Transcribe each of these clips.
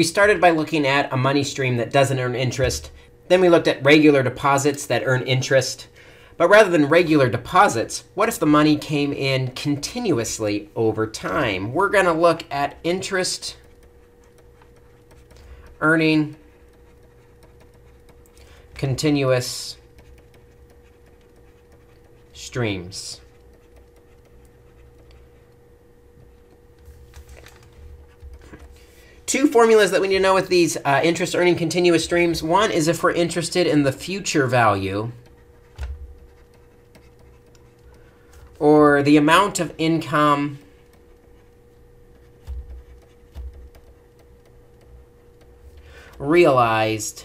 We started by looking at a money stream that doesn't earn interest. Then we looked at regular deposits that earn interest. But rather than regular deposits, what if the money came in continuously over time? We're going to look at interest earning continuous streams. Two formulas that we need to know with these uh, interest earning continuous streams. One is if we're interested in the future value or the amount of income realized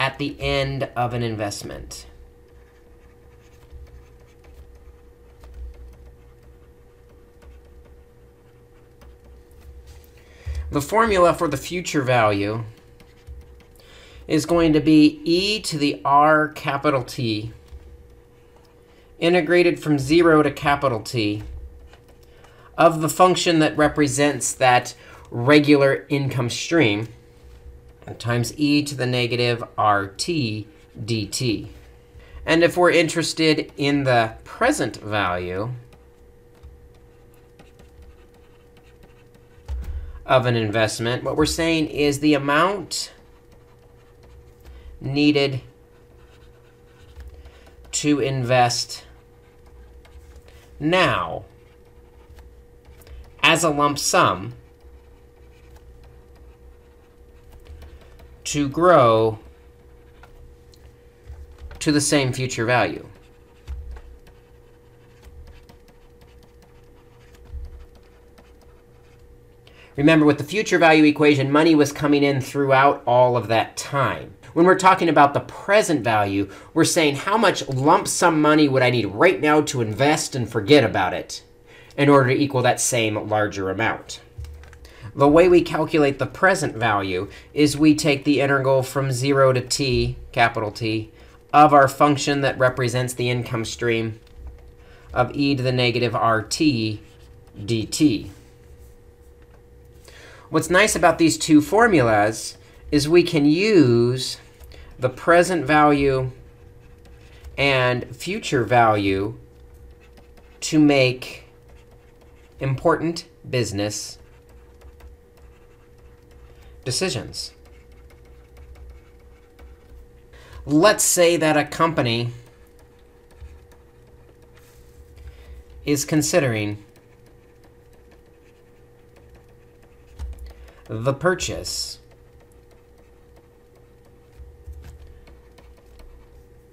at the end of an investment. The formula for the future value is going to be e to the r capital T integrated from 0 to capital T of the function that represents that regular income stream times e to the negative rt dt. And if we're interested in the present value of an investment, what we're saying is the amount needed to invest now as a lump sum to grow to the same future value. Remember, with the future value equation, money was coming in throughout all of that time. When we're talking about the present value, we're saying how much lump sum money would I need right now to invest and forget about it in order to equal that same larger amount. The way we calculate the present value is we take the integral from 0 to t, capital T, of our function that represents the income stream of e to the negative rt dt. What's nice about these two formulas is we can use the present value and future value to make important business decisions. Let's say that a company is considering the purchase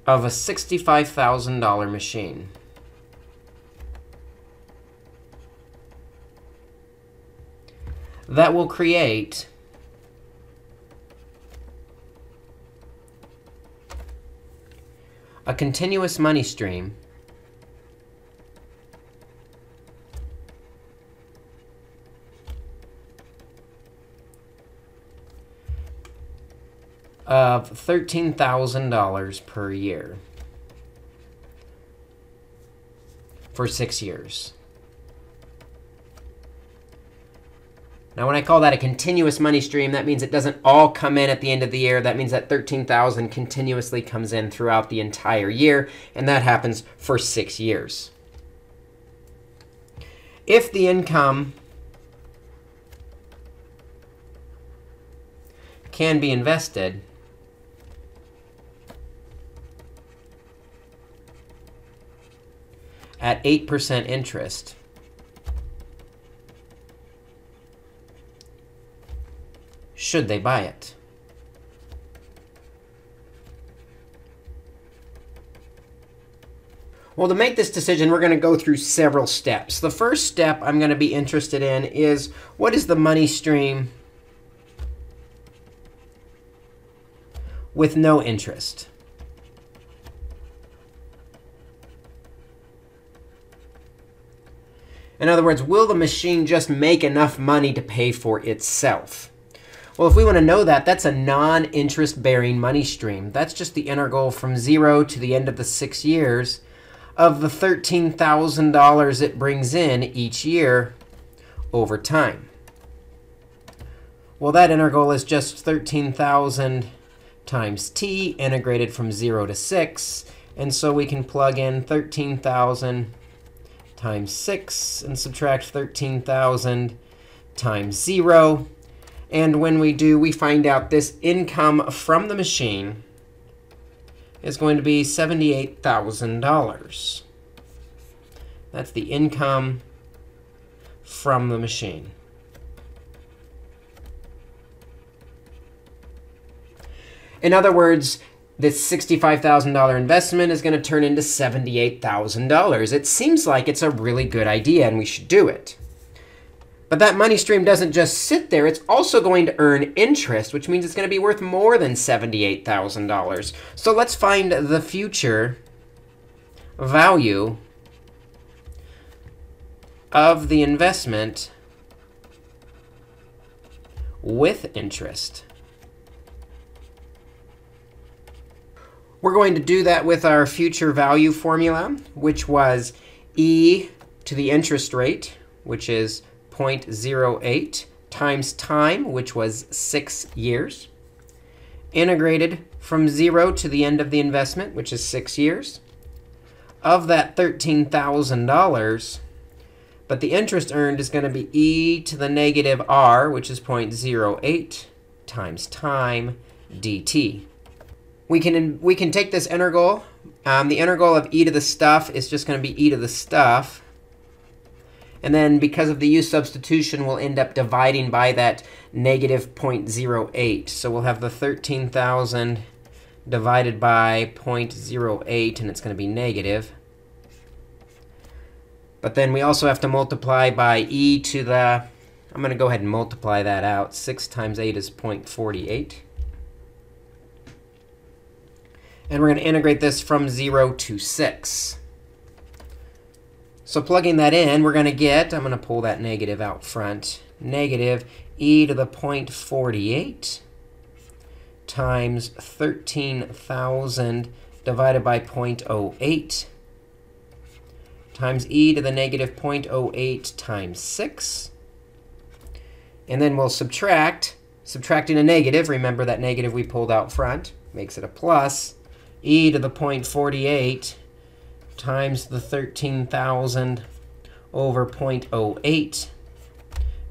of a $65,000 machine. That will create a continuous money stream of $13,000 per year for six years. Now, when I call that a continuous money stream, that means it doesn't all come in at the end of the year. That means that 13,000 continuously comes in throughout the entire year, and that happens for six years. If the income can be invested, at 8% interest. Should they buy it? Well, to make this decision, we're going to go through several steps. The first step I'm going to be interested in is what is the money stream with no interest? In other words, will the machine just make enough money to pay for itself? Well, if we want to know that, that's a non-interest bearing money stream. That's just the integral from 0 to the end of the six years of the $13,000 it brings in each year over time. Well, that integral is just 13,000 times t integrated from 0 to 6. And so we can plug in 13,000 times 6 and subtract 13,000 times 0. And when we do, we find out this income from the machine is going to be $78,000. That's the income from the machine. In other words, this $65,000 investment is going to turn into $78,000. It seems like it's a really good idea, and we should do it. But that money stream doesn't just sit there. It's also going to earn interest, which means it's going to be worth more than $78,000. So let's find the future value of the investment with interest. We're going to do that with our future value formula, which was e to the interest rate, which is 0.08, times time, which was 6 years, integrated from 0 to the end of the investment, which is 6 years, of that $13,000, but the interest earned is going to be e to the negative r, which is 0.08, times time dt we can we can take this integral. Um, the integral of e to the stuff is just going to be e to the stuff. And then because of the u substitution, we'll end up dividing by that negative 0.08. So we'll have the 13,000 divided by 0.08, and it's going to be negative. But then we also have to multiply by e to the, I'm going to go ahead and multiply that out. 6 times 8 is 0.48. And we're going to integrate this from 0 to 6. So plugging that in, we're going to get, I'm going to pull that negative out front, negative e to the 0.48 times 13,000 divided by 0.08 times e to the negative 0.08 times 6. And then we'll subtract. Subtracting a negative, remember that negative we pulled out front, makes it a plus e to the 0.48 times the 13,000 over 0.08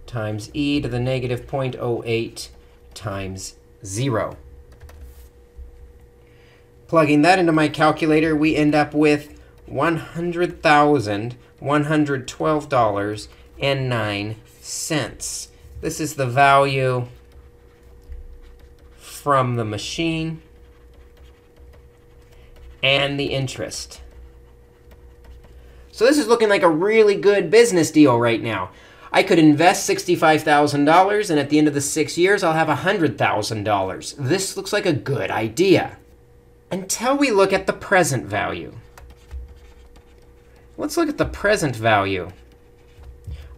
times e to the negative 0.08 times 0. Plugging that into my calculator, we end up with $100,112.09. This is the value from the machine and the interest. So this is looking like a really good business deal right now. I could invest $65,000, and at the end of the six years, I'll have $100,000. This looks like a good idea. Until we look at the present value. Let's look at the present value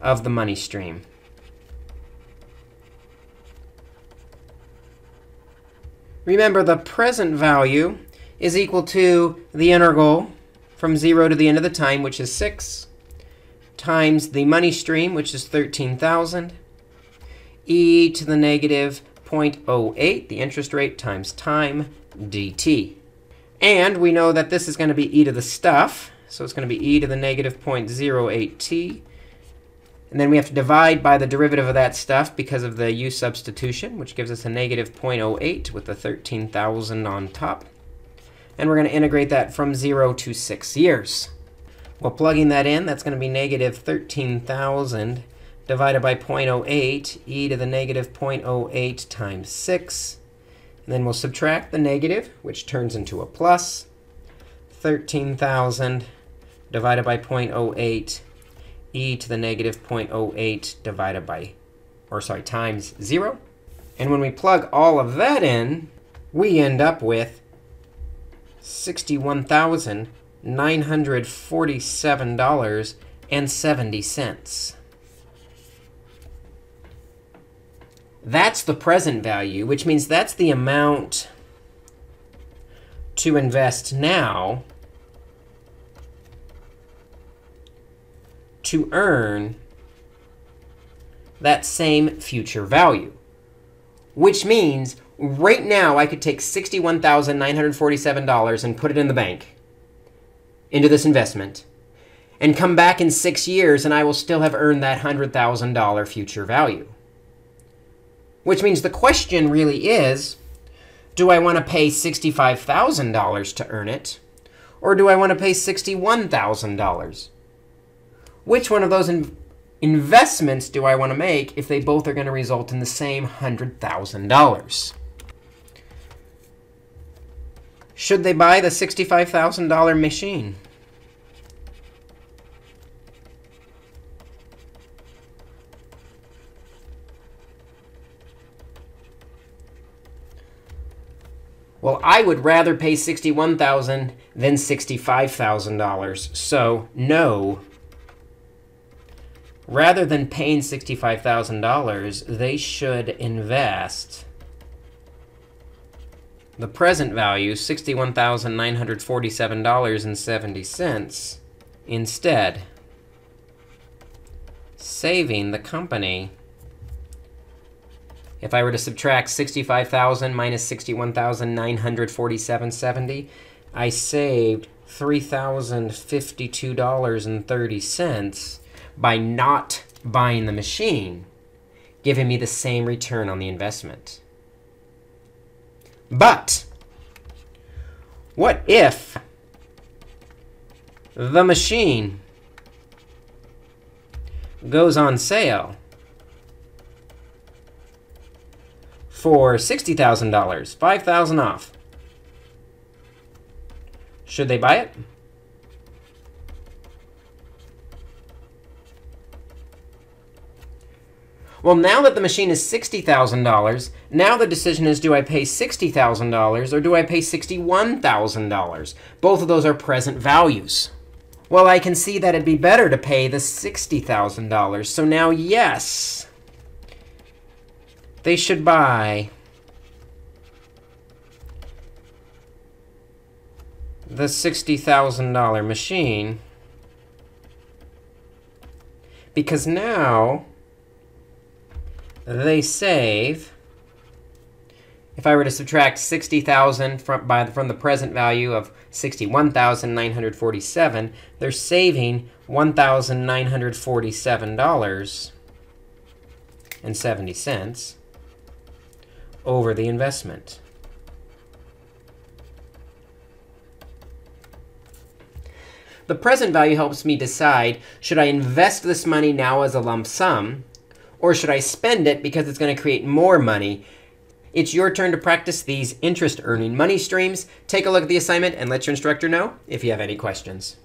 of the money stream. Remember, the present value is equal to the integral from 0 to the end of the time, which is 6, times the money stream, which is 13,000, e to the negative 0.08, the interest rate, times time, dt. And we know that this is going to be e to the stuff. So it's going to be e to the negative 0.08t. And then we have to divide by the derivative of that stuff because of the u substitution, which gives us a negative 0.08 with the 13,000 on top. And we're going to integrate that from 0 to 6 years. Well, plugging that in, that's going to be negative 13,000 divided by 0.08, e to the negative 0.08 times 6. And then we'll subtract the negative, which turns into a plus. 13,000 divided by 0.08, e to the negative 0.08 divided by, or sorry, times 0. And when we plug all of that in, we end up with $61,947.70. That's the present value, which means that's the amount to invest now to earn that same future value. which means right now I could take $61,947 and put it in the bank into this investment and come back in six years and I will still have earned that $100,000 future value. Which means the question really is, do I want to pay $65,000 to earn it? Or do I want to pay $61,000? Which one of those in investments do I want to make if they both are going to result in the same $100,000? Should they buy the $65,000 machine? Well, I would rather pay 61,000 than $65,000. So, no. Rather than paying $65,000, they should invest the present value, $61,947.70, instead, saving the company if I were to subtract 65,000 minus 61,947.70, I saved $3,052.30 by not buying the machine, giving me the same return on the investment. But what if the machine goes on sale for $60,000, 5,000 off. Should they buy it? Well, now that the machine is $60,000, now the decision is do I pay $60,000 or do I pay $61,000? Both of those are present values. Well, I can see that it'd be better to pay the $60,000. So now, yes, they should buy the $60,000 machine because now they save if I were to subtract 60,000 from by from the present value of 61,947, they're saving $1,947.70 over the investment. The present value helps me decide, should I invest this money now as a lump sum, or should I spend it because it's going to create more money? It's your turn to practice these interest earning money streams. Take a look at the assignment and let your instructor know if you have any questions.